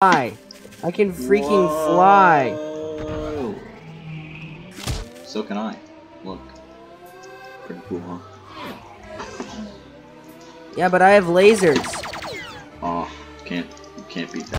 fly. I can freaking fly. So can I. Look. Pretty cool, huh? Yeah, but I have lasers. Oh, can't can't beat that.